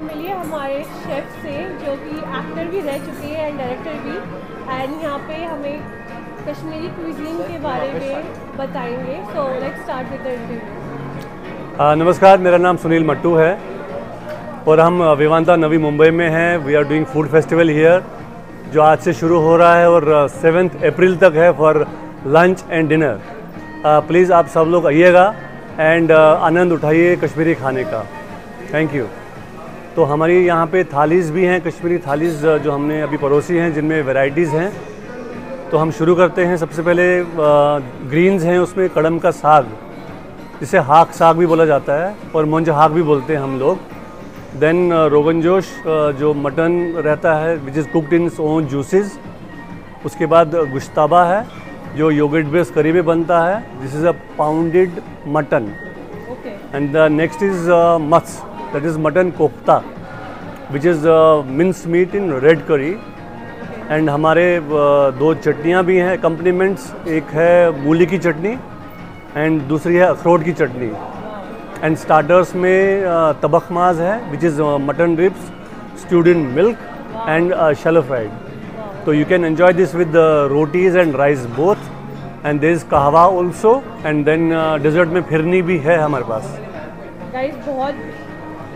हमारे शेफ से जो कि एक्टर भी रह चुके हैं एंड डायरेक्टर भी। एंड यहाँ पे हमें कश्मीरी क्विजीन के बारे में बताएँगे। So let's start with the interview नमस्कार मेरा नाम सुनील मट्टू है। और हम विवांता नवी मुंबई में हैं। We are doing food festival here जो आज से शुरू हो रहा है और सेवेंथ अप्रैल तक है for lunch and dinner please आप सब लोग आइएगा एंड आनंद उठाइए कश्मीरी खाने का। थैंक यू तो हमारी यहाँ पे थालीज़ भी हैं कश्मीरी थालीज़ जो हमने अभी परोसी हैं जिनमें वैरायटीज़ हैं। तो हम शुरू करते हैं। सबसे पहले ग्रीन्स हैं उसमें कड़म का साग। जिसे हाक साग भी बोला जाता है और मुंज हाक भी बोलते हैं हम लोग। देन रोगन जोश जो मटन रहता है which is cooked in own juices उसके बाद गुश्ताबा है जो योगर्ट बेस करी में बनता है। This is a pounded mutton and the next is matsch that is mutton kofta which is mince meat in red curry and हमारे uh, दो चटनियाँ भी हैं कंप्लीमेंट्स एक है मूली की चटनी एंड दूसरी है अखरोट की चटनी. एंड स्टार्टर्स में uh, तबख माज है which is mutton ribs stewed in milk and shallow fried तो you can enjoy this with rotis and rice both and there is kahwa also and then dessert में फिरनी भी है हमारे पास. बहुत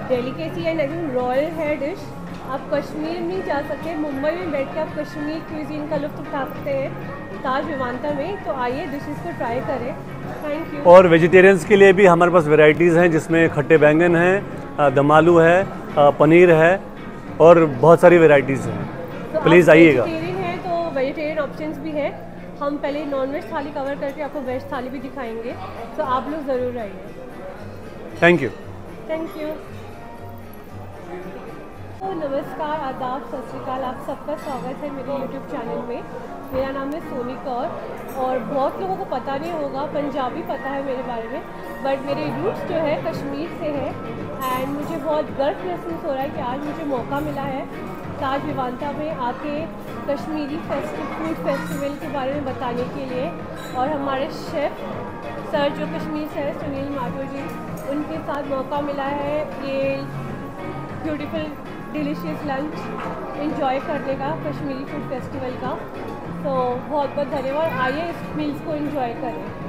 डेलिकेसी एंड एकदम रॉयल है डिश। आप कश्मीर नहीं जा सकते मुंबई में बैठ के आप कश्मीर क्विजीन का लुत्फ उठा सकते हैं ताज विमानता में। तो आइए डिशेस को ट्राई करें। थैंक यू और वेजिटेरियंस के लिए भी हमारे पास वैरायटीज़ हैं जिसमें खट्टे बैंगन है दम आलू है पनीर है और बहुत सारी वैरायटीज़ हैं। तो प्लीज़ आइएगा। है तो वेजिटेरियन ऑप्शंस भी है। हम पहले नॉन वेज थाली कवर करके आपको वेज थाली भी दिखाएँगे। तो आप लोग ज़रूर आइए। थैंक यू थैंक यू नमस्कार, आदाब सत श्रीकाल आप सबका स्वागत है मेरे यूट्यूब चैनल में। मेरा नाम है सोनी कौर और बहुत लोगों को पता नहीं होगा, पंजाबी पता है मेरे बारे में बट मेरे रूट्स जो है कश्मीर से है एंड मुझे बहुत गर्व महसूस हो रहा है कि आज मुझे मौका मिला है ताज विवानता में आके कश्मीरी फेस्टिव फ़ूड फेस्टिवल के बारे में बताने के लिए और हमारे शेफ़ सर जो कश्मीर से है, सुनील माथुर जी, उनके साथ मौका मिला है। ये ब्यूटीफुल डिलीशियस लंच इंजॉय कर का, कश्मीरी फ़ूड फेस्टिवल का। तो बहुत बहुत धन्यवाद। आइए, इस मील्स को इन्जॉय करें।